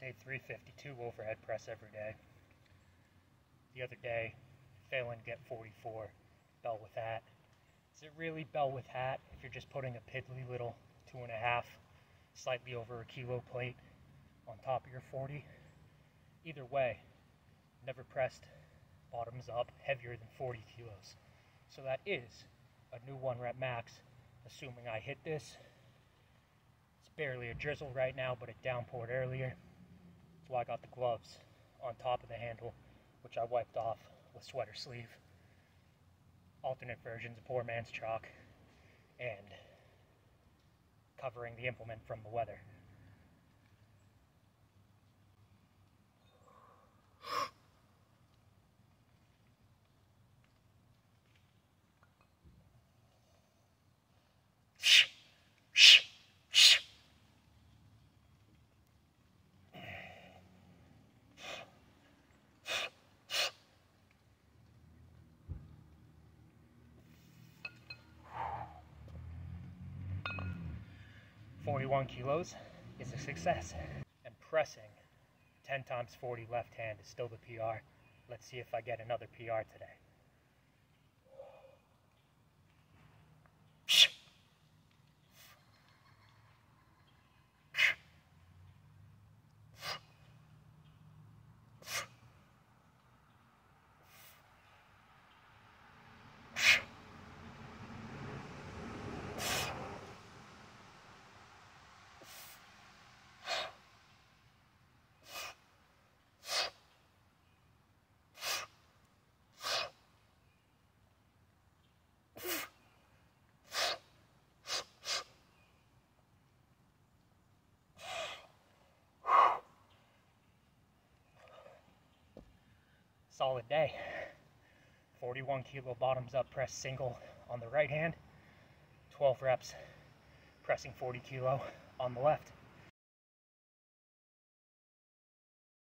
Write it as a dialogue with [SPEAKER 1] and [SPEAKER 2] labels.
[SPEAKER 1] Day 352 overhead press every day. The other day, failing to get 44, bell with hat. Is it really bell with hat if you're just putting a piddly little two and a half, slightly over a kilo plate on top of your 40? Either way, never pressed bottoms up heavier than 40 kilos. So that is a new one rep max, assuming I hit this. It's barely a drizzle right now, but it downpoured earlier. Why I got the gloves on top of the handle, which I wiped off with sweater sleeve. Alternate versions of poor man's chalk and covering the implement from the weather. 41 kilos is a success. And pressing 10 times 40 left hand is still the PR. Let's see if I get another PR today. Solid day. 41 kilo bottoms up press single on the right hand, 12 reps pressing 40 kilo on the left.